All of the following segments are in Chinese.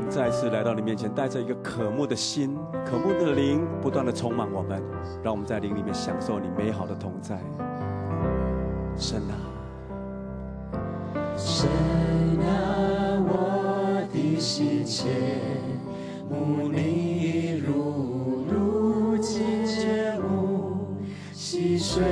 们再次来到你面前，带着一个渴慕的心、渴慕的灵，不断的充满我们，让我们在灵里面享受你美好的同在。神啊，神啊，我的心切慕你如如切慕溪水，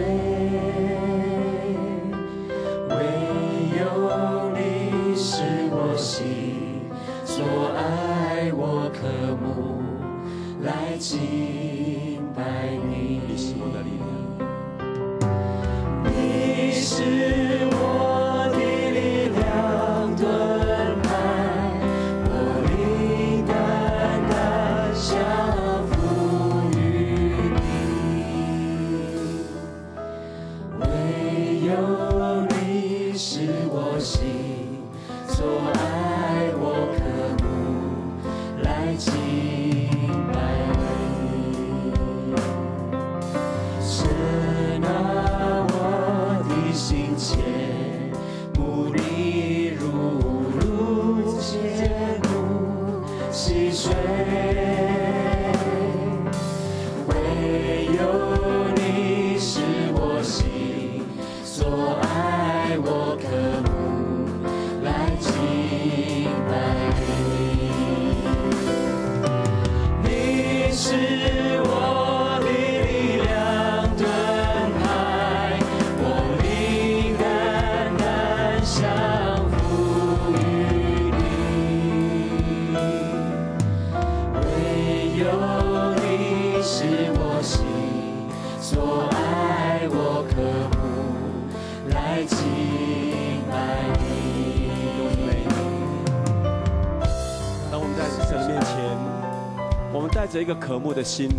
心，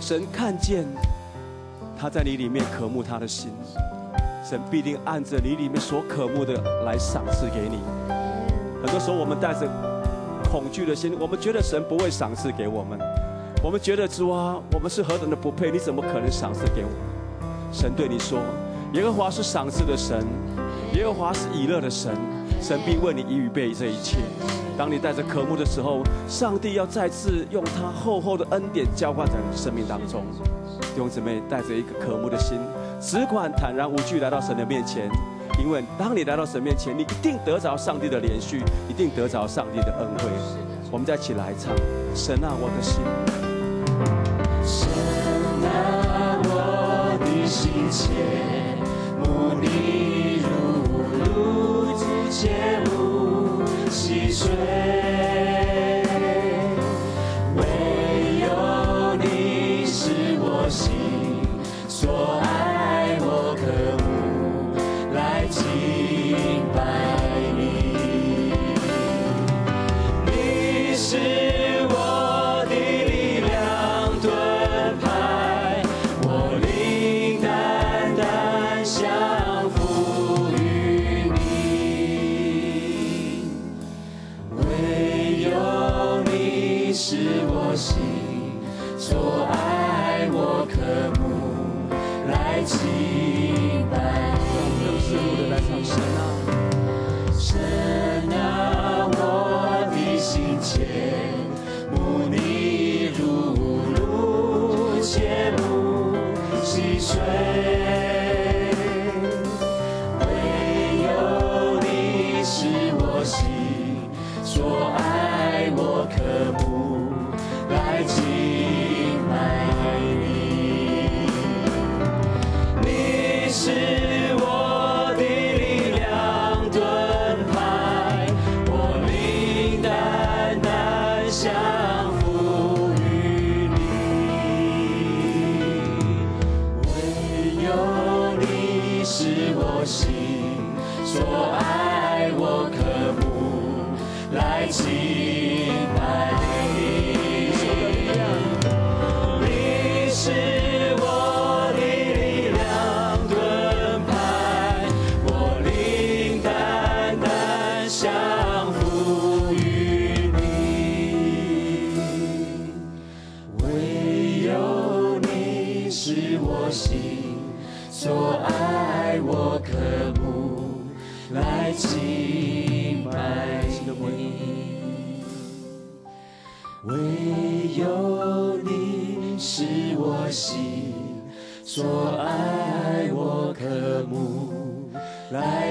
神看见他在你里面渴慕他的心，神必定按着你里面所渴慕的来赏赐给你。很多时候我们带着恐惧的心，我们觉得神不会赏赐给我们，我们觉得主啊，我们是何等的不配，你怎么可能赏赐给我们？神对你说，耶和华是赏赐的神，耶和华是以乐的神，神必为你预备这一切。当你带着渴慕的时候，上帝要再次用他厚厚的恩典浇灌在你生命当中。弟兄姊妹，带着一个渴慕的心，只管坦然无惧来到神的面前，因为当你来到神面前，你一定得着上帝的连续，一定得着上帝的恩惠。我们再一起来唱：神啊，我的心。神啊，我的心切慕你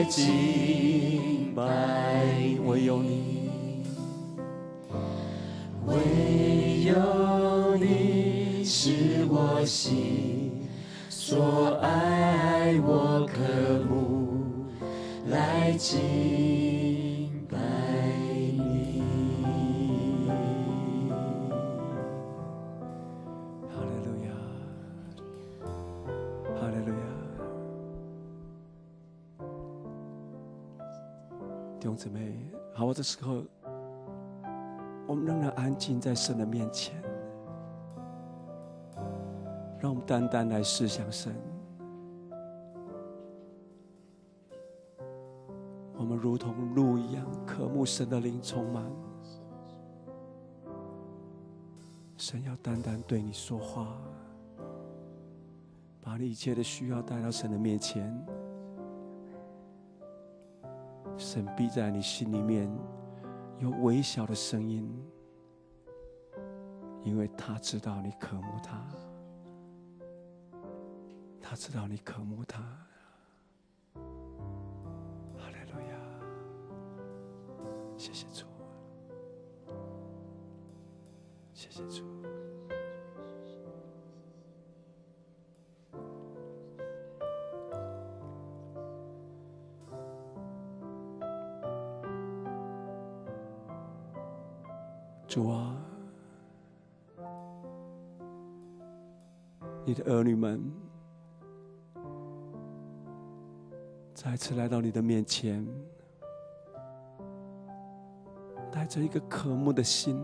来敬拜。唯有你，唯有你是我心所爱，我渴慕来敬弟兄姊妹，好，我这时候，我们仍然安静在神的面前，让我们单单来思想神。我们如同鹿一样，渴慕神的灵充满。神要单单对你说话，把你一切的需要带到神的面前。神必在你心里面有微小的声音，因为他知道你渴慕他，他知道你渴慕他。哈利路亚，谢谢主，谢谢主。主啊，你的儿女们再次来到你的面前，带着一个渴慕的心，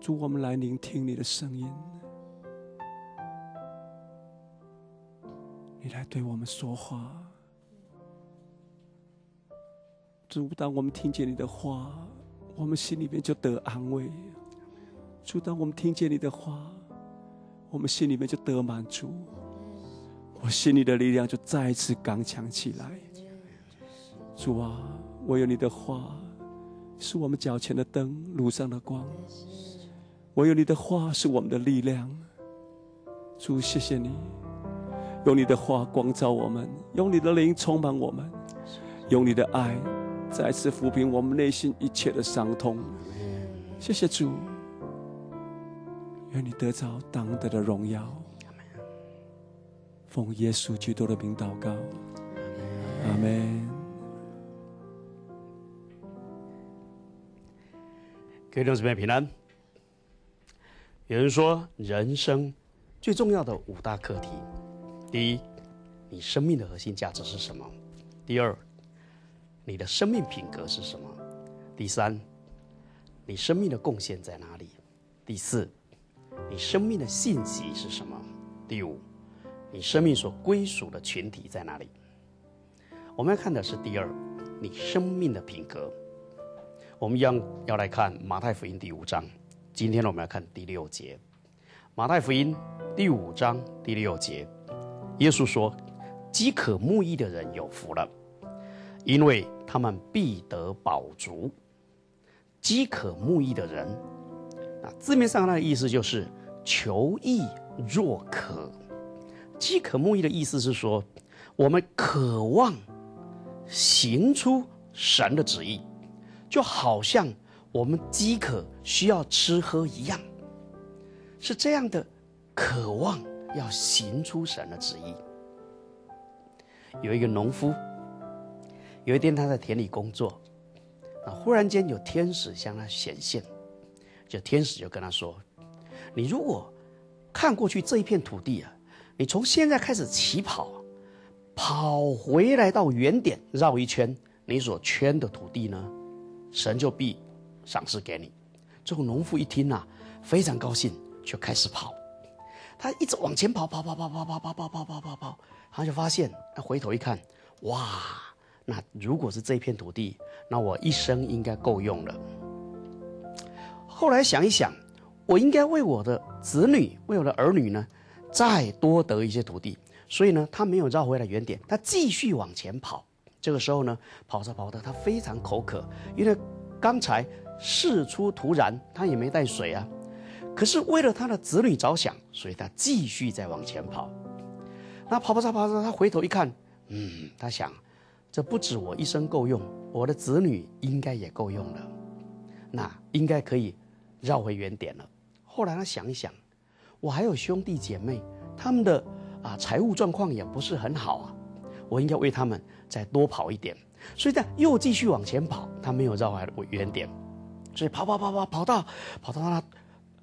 主，我们来聆听你的声音，你来对我们说话。主，当我们听见你的话，我们心里面就得安慰；主，当我们听见你的话，我们心里面就得满足，我心里的力量就再一次刚强起来。主啊，唯有你的话是我们脚前的灯，路上的光；唯有你的话是我们的力量。主，谢谢你，用你的话光照我们，用你的灵充满我们，用你的爱。再次抚平我们内心一切的伤痛，谢谢主，愿你得着当得的荣耀。奉耶稣基督的名祷告，阿门。各位弟兄姊妹平安。有人说，人生最重要的五大课题：第一，你生命的核心价值是什么？第二，你的生命品格是什么？第三，你生命的贡献在哪里？第四，你生命的信息是什么？第五，你生命所归属的群体在哪里？我们要看的是第二，你生命的品格。我们一样要来看马太福音第五章，今天，我们要看第六节。马太福音第五章第六节，耶稣说：“饥渴慕义的人有福了。”因为他们必得饱足。饥渴慕义的人，啊，字面上的意思就是求义若渴。饥渴慕义的意思是说，我们渴望行出神的旨意，就好像我们饥渴需要吃喝一样，是这样的渴望要行出神的旨意。有一个农夫。有一天，他在田里工作，啊，忽然间有天使向他显现，就天使就跟他说：“你如果看过去这一片土地啊，你从现在开始起跑，跑回来到原点绕一圈，你所圈的土地呢，神就必赏赐给你。”这个农夫一听啊，非常高兴，就开始跑。他一直往前跑，跑跑跑跑跑跑跑跑跑跑跑，他就发现，他回头一看，哇！那如果是这片土地，那我一生应该够用了。后来想一想，我应该为我的子女、为我的儿女呢，再多得一些土地。所以呢，他没有绕回来原点，他继续往前跑。这个时候呢，跑着跑着，他非常口渴，因为刚才事出突然，他也没带水啊。可是为了他的子女着想，所以他继续在往前跑。那跑跑着跑着，他回头一看，嗯，他想，这不止我一生够用，我的子女应该也够用了，那应该可以绕回原点了。后来他想一想，我还有兄弟姐妹，他们的啊财务状况也不是很好啊，我应该为他们再多跑一点。所以，他又继续往前跑，他没有绕回原点，所以跑跑跑跑跑到跑到他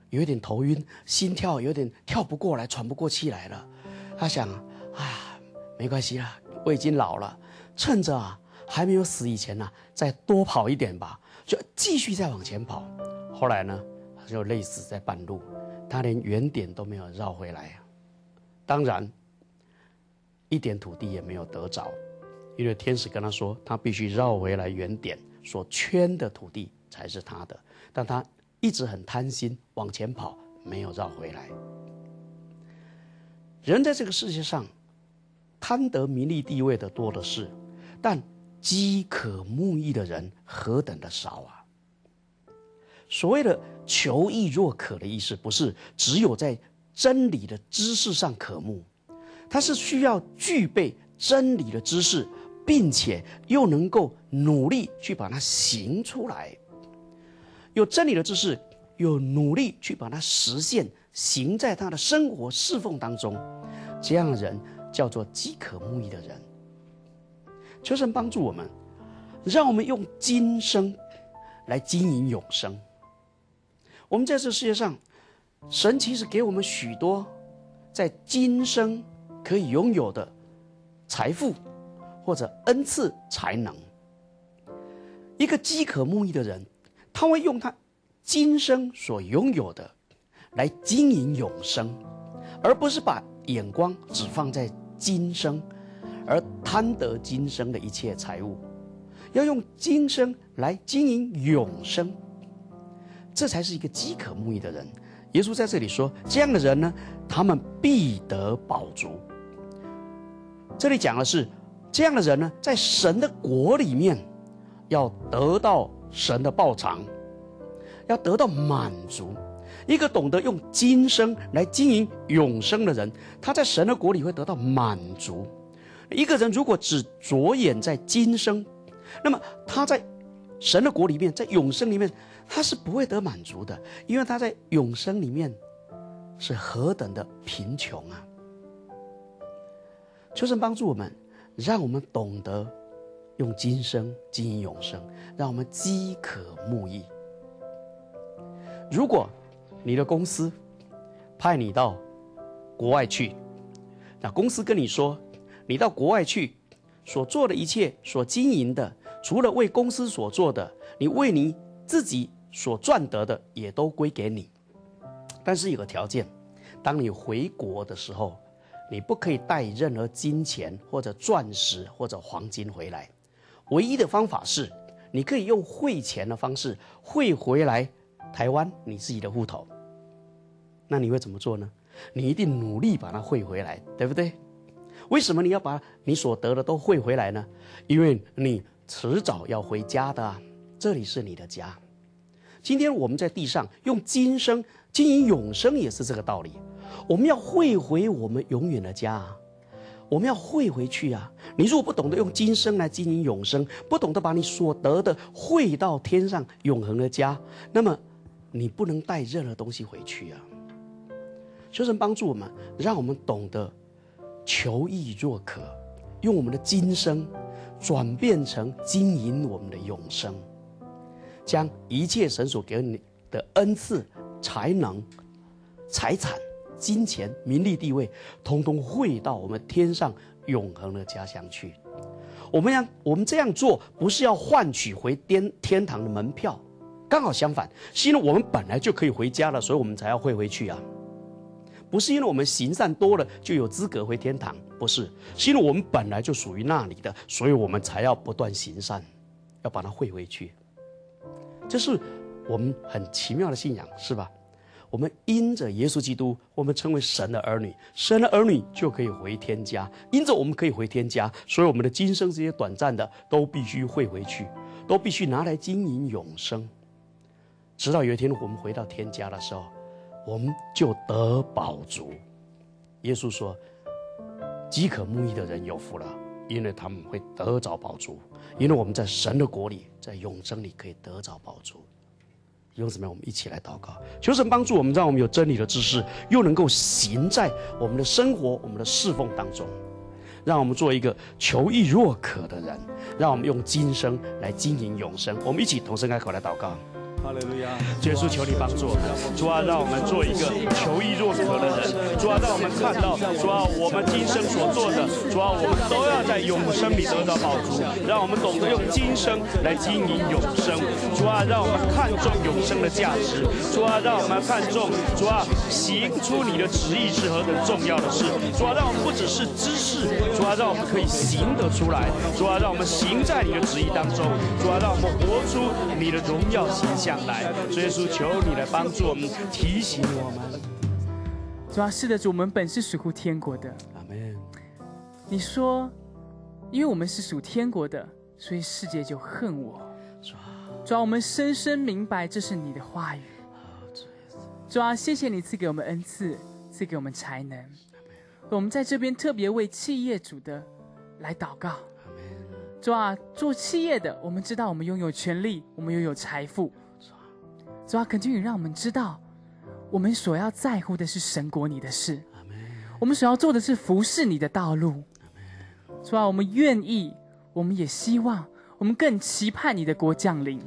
有点头晕，心跳有点跳不过来，喘不过气来了。他想，啊，没关系啦，我已经老了，趁着啊还没有死以前呢，再多跑一点吧，就继续再往前跑。后来呢，他就累死在半路，他连原点都没有绕回来，当然，一点土地也没有得着。因为天使跟他说，他必须绕回来原点，所圈的土地才是他的。但他一直很贪心，往前跑，没有绕回来。人在这个世界上，贪得名利地位的多的是，但饥渴慕义的人何等的少啊！所谓的求义若渴的意思，不是只有在真理的知识上渴慕，它是需要具备真理的知识。并且又能够努力去把它行出来，有真理的知识，又努力去把它实现，行在他的生活侍奉当中，这样的人叫做饥渴慕义的人。求神帮助我们，让我们用今生来经营永生。我们在这世界上，神其实给我们许多在今生可以拥有的财富。或者恩赐才能，一个饥渴慕义的人，他会用他今生所拥有的来经营永生，而不是把眼光只放在今生，而贪得今生的一切财物，要用今生来经营永生，这才是一个饥渴慕义的人。耶稣在这里说，这样的人呢，他们必得饱足。这里讲的是。这样的人呢，在神的国里面，要得到神的报偿，要得到满足。一个懂得用今生来经营永生的人，他在神的国里会得到满足。一个人如果只着眼在今生，那么他在神的国里面，在永生里面，他是不会得满足的，因为他在永生里面是何等的贫穷啊！求神帮助我们。让我们懂得用今生经营永生，让我们饥渴慕义。如果你的公司派你到国外去，那公司跟你说，你到国外去所做的一切、所经营的，除了为公司所做的，你为你自己所赚得的，也都归给你。但是有个条件，当你回国的时候。你不可以带任何金钱或者钻石或者黄金回来，唯一的方法是，你可以用汇钱的方式汇回来台湾你自己的户头。那你会怎么做呢？你一定努力把它汇回来，对不对？为什么你要把你所得的都汇回来呢？因为你迟早要回家的，这里是你的家。今天我们在地上用今生经营永生，也是这个道理。我们要汇回我们永远的家，我们要汇回去啊！你如果不懂得用今生来经营永生，不懂得把你所得的汇到天上永恒的家，那么你不能带任何东西回去啊！求神帮助我们，让我们懂得求义若渴，用我们的今生转变成经营我们的永生，将一切神所给你的恩赐、才能、财产。金钱、名利、地位，通通汇到我们天上永恒的家乡去。我们要我们这样做，不是要换取回天天堂的门票，刚好相反，是因为我们本来就可以回家了，所以我们才要汇回去啊。不是因为我们行善多了就有资格回天堂，不是，是因为我们本来就属于那里的，所以我们才要不断行善，要把它汇回去。这是我们很奇妙的信仰，是吧？我们因着耶稣基督，我们成为神的儿女，神的儿女就可以回天家。因着我们可以回天家，所以我们的今生这些短暂的都必须汇回去，都必须拿来经营永生。直到有一天我们回到天家的时候，我们就得饱足。耶稣说：“饥渴慕义的人有福了，因为他们会得着饱足。因为我们在神的国里，在永生里可以得着饱足。”弟兄姊妹，我们一起来祷告，求神帮助我们，让我们有真理的知识，又能够行在我们的生活、我们的侍奉当中，让我们做一个求义若渴的人，让我们用今生来经营永生。我们一起同声开口来祷告。哈利路亚！耶稣，求你帮助，主啊，让我们做一个求义若渴的人。主啊，让我们看到，主啊，我们今生所做的，主啊，我们都要在永生里得到宝足。让我们懂得用今生来经营永生。主啊，让我们看重永生的价值。主啊，让我们看重，主啊，行出你的旨意是何等重要的事。主啊，让我们不只是知识，主啊，让我们可以行得出来。主啊，让我们行在你的旨意当中。主啊，让我们活出你的荣耀形象。将来，所以说，求你来帮助我们，提醒我们。主要是的，主，我们本是属乎天国的。阿门。你说，因为我们是属天国的，所以世界就恨我。主要我们深深明白这是你的话语。主啊谢谢你赐给我们恩赐，赐给我们才能。我们在这边特别为企业主的来祷告。主啊，做企业的，我们知道我们拥有权利，我们拥有财富。主啊，恳求你让我们知道，我们所要在乎的是神国你的事，我们所要做的是服侍你的道路。主啊，我们愿意，我们也希望，我们更期盼你的国降临。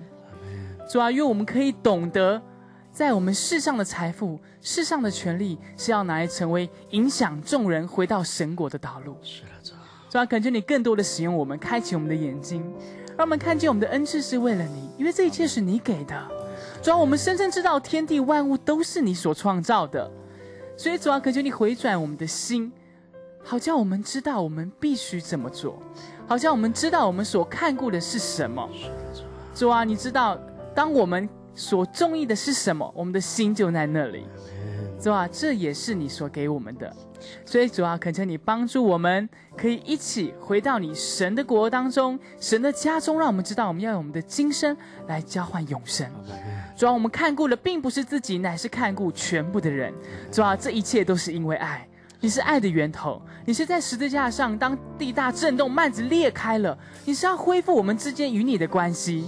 主啊，因为我们可以懂得，在我们世上的财富、世上的权利，是要拿来成为影响众人回到神国的道路。是的，主。主啊，恳求你更多的使用我们，开启我们的眼睛，让我们看见我们的恩赐是为了你，因为这一切是你给的。主要我们深深知道天地万物都是你所创造的，所以主要恳求你回转我们的心，好叫我们知道我们必须怎么做，好叫我们知道我们所看顾的是什么。主啊，你知道，当我们所中意的是什么，我们的心就在那里。主啊，这也是你所给我们的，所以主啊，恳求你帮助我们，可以一起回到你神的国当中，神的家中，让我们知道我们要用我们的今生来交换永生。主要我们看顾的并不是自己，乃是看顾全部的人。主要这一切都是因为爱，你是爱的源头。你是在十字架上，当地大震动，幔子裂开了，你是要恢复我们之间与你的关系。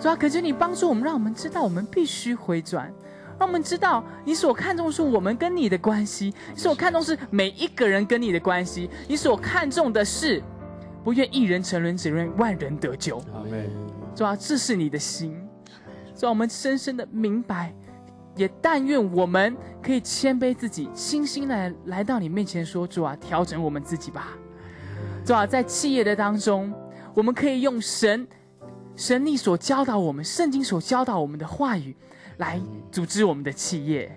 主要恳求你帮助我们，让我们知道我们必须回转，让我们知道你所看重是我们跟你的关系，你所看重是每一个人跟你的关系，你所看重的是不愿一人沉沦，只愿万人得救。主啊这是你的心。让我们深深的明白，也但愿我们可以谦卑自己，轻心来来到你面前说：“主啊，调整我们自己吧。”主啊，在企业的当中，我们可以用神、神力所教导我们、圣经所教导我们的话语，来组织我们的企业，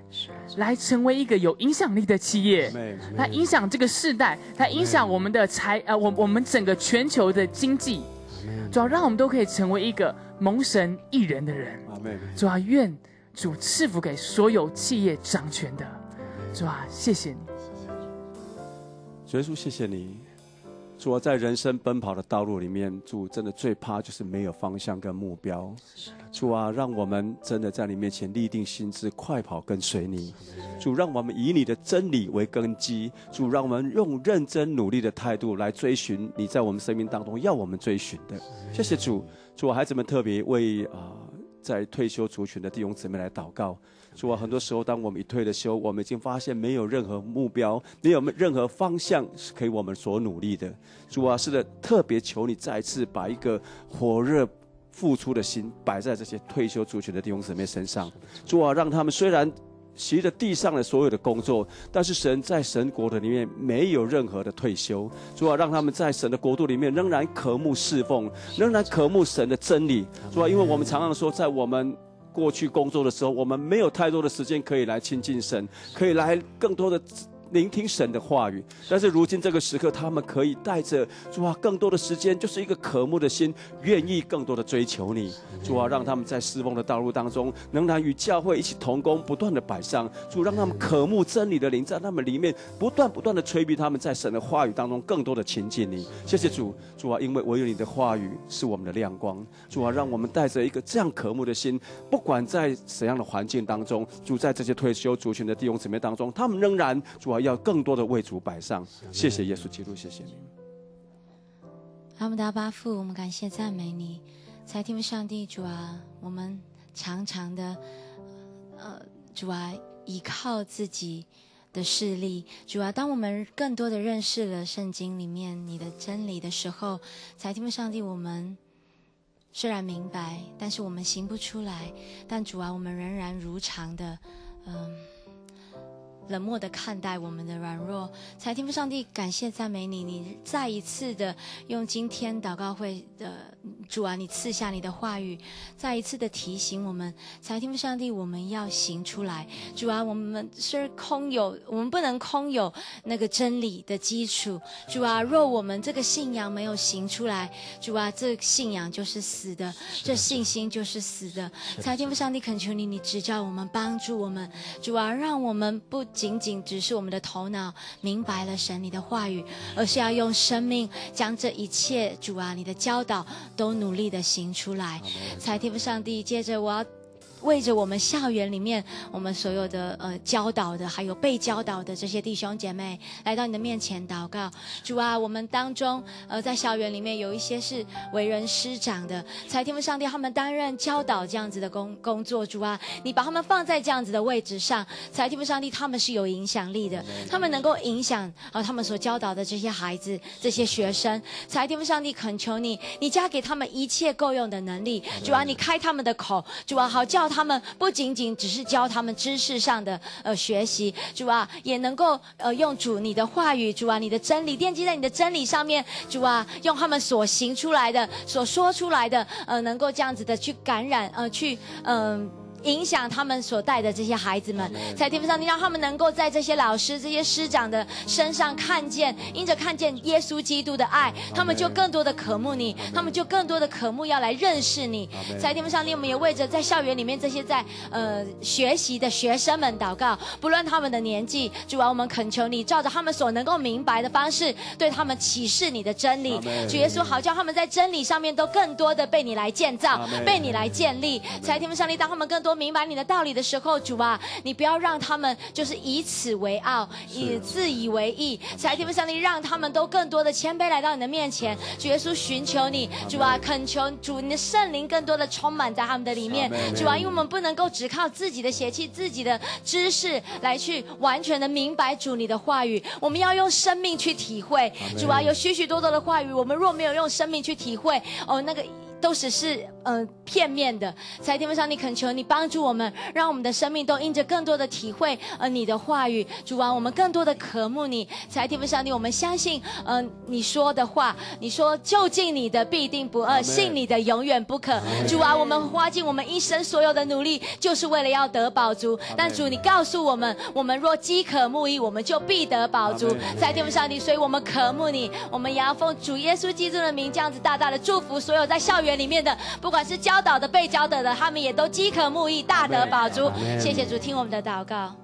来成为一个有影响力的企业，来影响这个世代，来影响我们的财呃，我我们整个全球的经济。主要让我们都可以成为一个蒙神一人的人。主要愿主赐福给所有企业掌权的。主啊，谢谢你。主耶稣，谢谢你。主啊，在人生奔跑的道路里面，主真的最怕就是没有方向跟目标。主啊，让我们真的在你面前立定心志，快跑跟随你。主，让我们以你的真理为根基。主，让我们用认真努力的态度来追寻你在我们生命当中要我们追寻的。谢谢主。主，孩子们特别为啊在退休族群的弟兄姊妹来祷告。主啊，很多时候，当我们一退了休，我们已经发现没有任何目标，没有任何方向是可以我们所努力的。主啊，是的，特别求你再次把一个火热付出的心摆在这些退休族群的弟兄姊妹身上。主啊，让他们虽然骑着地上的所有的工作，但是神在神国的里面没有任何的退休。主啊，让他们在神的国度里面仍然渴慕侍奉，仍然渴慕神的真理。主啊，因为我们常常说，在我们。过去工作的时候，我们没有太多的时间可以来亲近神，可以来更多的聆听神的话语。但是如今这个时刻，他们可以带着主啊更多的时间，就是一个渴慕的心，愿意更多的追求你。主啊，让他们在侍奉的道路当中，仍然与教会一起同工，不断的摆上。主，让他们渴慕真理的灵，在他们里面不断不断的催逼他们，在神的话语当中更多的亲近你。谢谢主，主啊，因为唯有你的话语是我们的亮光。主啊，让我们带着一个这样渴慕的心，不管在怎样的环境当中，主在这些退休族群的弟兄姊妹当中，他们仍然主啊要更多的为主摆上。谢谢耶稣基督，谢谢你。阿姆达巴父，我们感谢赞美你，才听上帝主啊，我们常常的呃主啊依靠自己的势力，主啊，当我们更多的认识了圣经里面你的真理的时候，才听上帝我们。虽然明白，但是我们行不出来。但主啊，我们仍然如常的，嗯。冷漠的看待我们的软弱，才天父上帝感谢赞美你，你再一次的用今天祷告会的主啊，你赐下你的话语，再一次的提醒我们，才天父上帝我们要行出来。主啊，我们是空有，我们不能空有那个真理的基础。主啊，若我们这个信仰没有行出来，主啊，这信仰就是死的，这信心就是死的。才天父上帝恳求你，你指教我们，帮助我们。主啊，让我们不。仅仅只是我们的头脑明白了神你的话语，而是要用生命将这一切主啊，你的教导都努力的行出来。才天父上帝，接着我要。为着我们校园里面我们所有的呃教导的，还有被教导的这些弟兄姐妹，来到你的面前祷告。主啊，我们当中呃在校园里面有一些是为人师长的，才天父上帝他们担任教导这样子的工工作。主啊，你把他们放在这样子的位置上，才天父上帝他们是有影响力的，他们能够影响啊他们所教导的这些孩子、这些学生。才天父上帝恳求你，你加给他们一切够用的能力。主啊，你开他们的口，主啊好叫。他们不仅仅只是教他们知识上的呃学习，主啊，也能够呃用主你的话语，主啊，你的真理奠基在你的真理上面，主啊，用他们所行出来的、所说出来的，呃，能够这样子的去感染，呃，去嗯。影响他们所带的这些孩子们，在天父上帝让他们能够在这些老师、这些师长的身上看见，因着看见耶稣基督的爱，他们就更多的渴慕你，他们就更多的渴慕要来认识你。在天父上帝，我们也为着在校园里面这些在呃学习的学生们祷告，不论他们的年纪，主啊，我们恳求你照着他们所能够明白的方式，对他们启示你的真理。主耶稣，好叫他们在真理上面都更多的被你来建造，被你来建立。在天父上帝，当他们更多。明白你的道理的时候，主啊，你不要让他们就是以此为傲，以自以为意。才天父上帝，让他们都更多的谦卑来到你的面前。主耶稣寻求你，主啊，恳求主你的圣灵更多的充满在他们的里面。主啊，因为我们不能够只靠自己的邪气、自己的知识来去完全的明白主你的话语，我们要用生命去体会。主啊，有许许多多的话语，我们若没有用生命去体会，哦，那个。都只是呃片面的，在天父上帝恳求你帮助我们，让我们的生命都因着更多的体会呃你的话语，主啊，我们更多的渴慕你。在天父上帝，我们相信嗯你说的话，你说就近你的必定不饿，信你的永远不可。主啊，我们花尽我们一生所有的努力，就是为了要得宝足。但主，你告诉我们，我们若饥渴慕义，我们就必得宝足。在天父上帝，所以我们渴慕你，我们也要奉主耶稣基督的名，这样子大大的祝福所有在校园。园里面的，不管是教导的、被教导的，他们也都饥渴慕义，大得宝珠。谢谢主，听我们的祷告。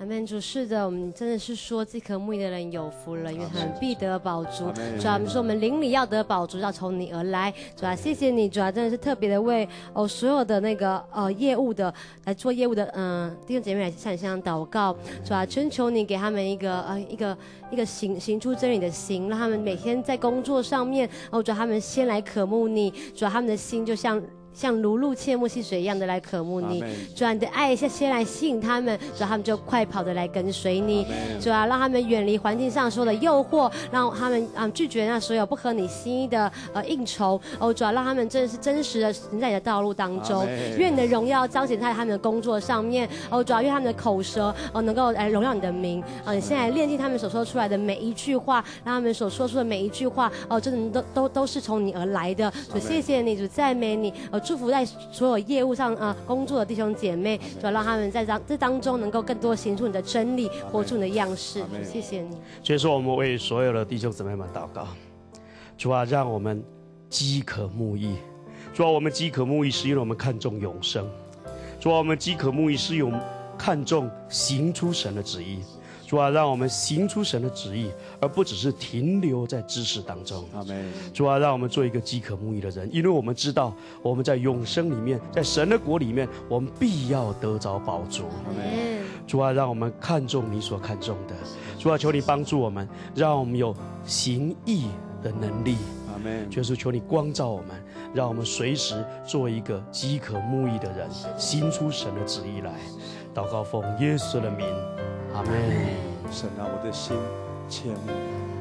阿门。主是的，我们真的是说饥渴慕义的人有福了，因为他们必得宝珠。主啊，我们说我们邻里要得宝珠，要从你而来。主啊，谢谢你，主啊，真的是特别的为哦所有的那个呃业务的来做业务的嗯弟兄姐妹来向向祷告。主啊，恳求你给他们一个呃一个一个行行出真理的心，让他们每天在工作上面哦，主啊他们先来渴慕你，主啊他们的心就像。像如露切木溪水一样的来渴慕你，主啊，你的爱先先来吸引他们，主啊，他们就快跑的来跟随你，主啊，让他们远离环境上所有的诱惑，让他们啊拒绝那所有不合你心意的呃应酬，哦，主啊，让他们真的是真实的行在你的道路当中，愿你的荣耀彰显在他们的工作上面，哦，主啊，愿他们的口舌哦能够来荣耀你的名，啊，你现在练尽他们所说出来的每一句话，让他们所说出的每一句话，哦，真的都都都是从你而来的，主谢谢你，主赞美你，哦。祝福在所有业务上啊工作的弟兄姐妹，主要让他们在当这当中能够更多行出你的真理，活出你的样式。谢谢你。所以说，我们为所有的弟兄姊妹们祷告，主啊，让我们饥渴慕义。主啊，我们饥渴慕义，是因为我们看重永生。主啊，我们饥渴慕义，是用看重行出神的旨意。主啊，让我们行出神的旨意，而不只是停留在知识当中。阿门。主啊，让我们做一个饥渴慕义的人，因为我们知道我们在永生里面，在神的国里面，我们必要得着宝足。阿门。主啊，让我们看重你所看重的。主啊，求你帮助我们，让我们有行义的能力。阿门。就是求你光照我们，让我们随时做一个饥渴慕义的人，行出神的旨意来。祷告奉耶稣的名。阿门。神啊，我的心切慕。